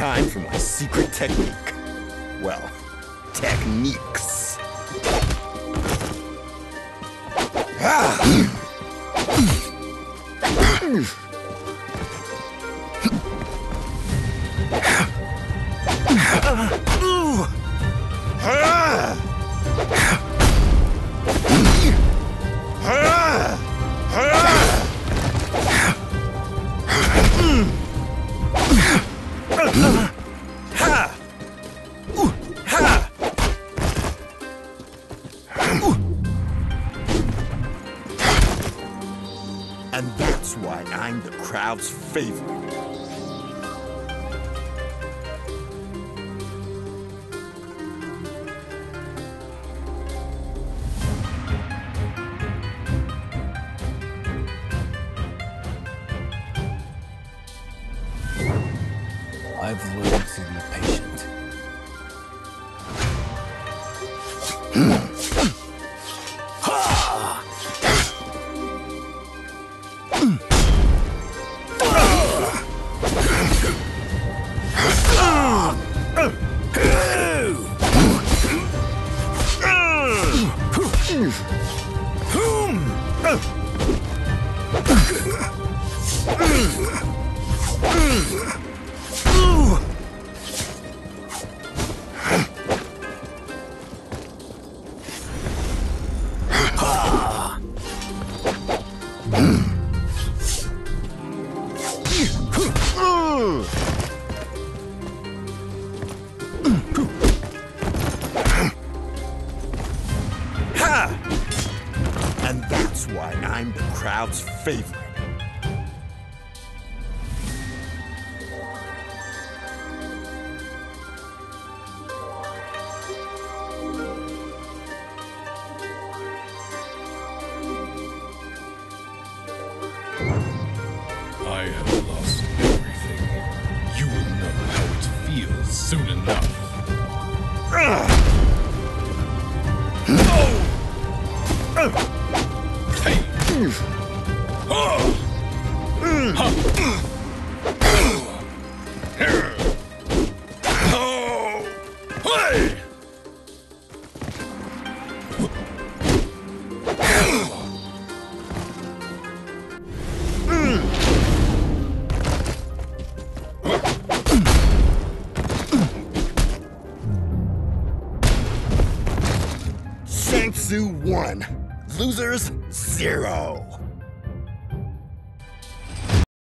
time for my secret technique. Well, techniques. Ah. And that's why I'm the crowd's favorite. I've learned to be patient. Hmm. And that's why I'm the crowd's favorite. I have lost everything. You will know how it feels soon enough. Oh! Hey! 1. Losers 0.